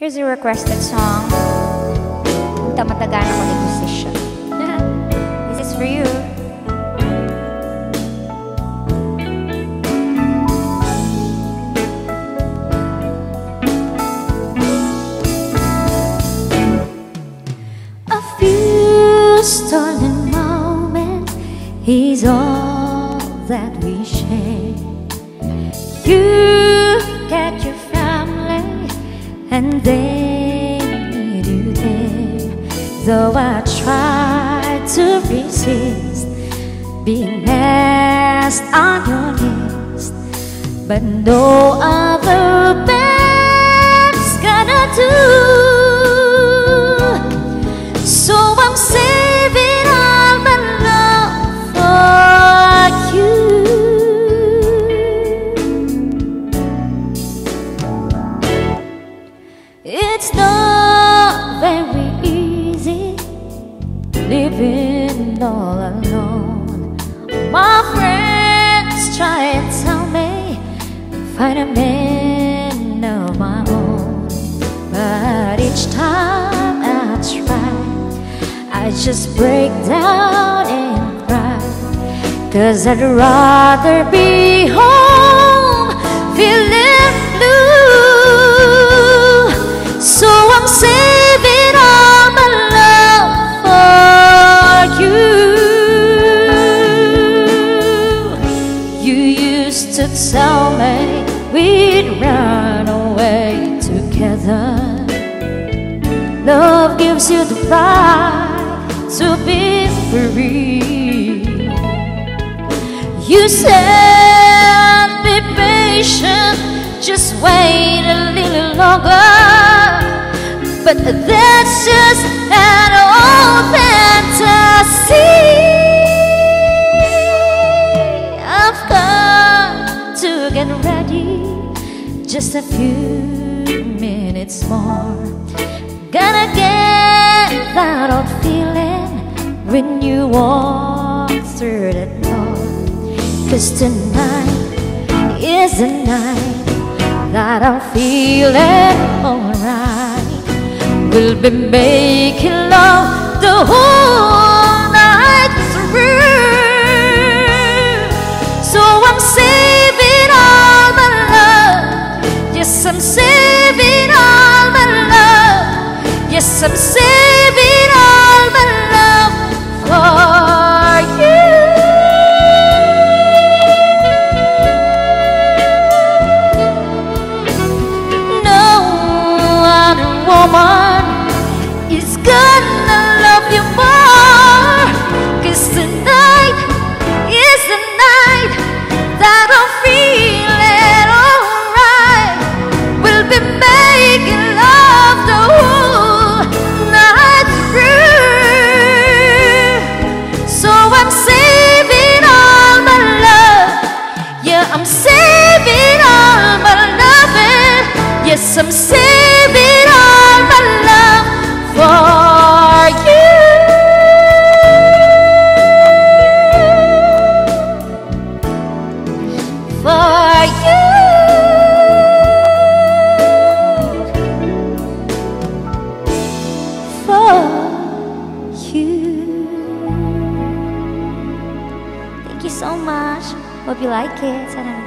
Here's a requested song. Tamatagan ako ni musician. this is for you. A few stolen moments is all that we share. You get your and they need there. Though I try to resist being next on your list, but no other It's not very easy living all alone. My friends try and tell me find a man of my own, but each time I try, I just break down and cry. Cause I'd rather be home feeling to tell me we'd run away together. Love gives you the right to be free. You said be patient, just wait a little longer. But that's just an old fantasy. Just a few minutes more. Gonna get that old feeling when you walk through the door. Cause tonight is the night that I'm feeling alright. We'll be making love the whole I'm saving all my love. Yes, I'm saving I'm saving all my love for you. For you. For you. Thank you so much. Hope you like it.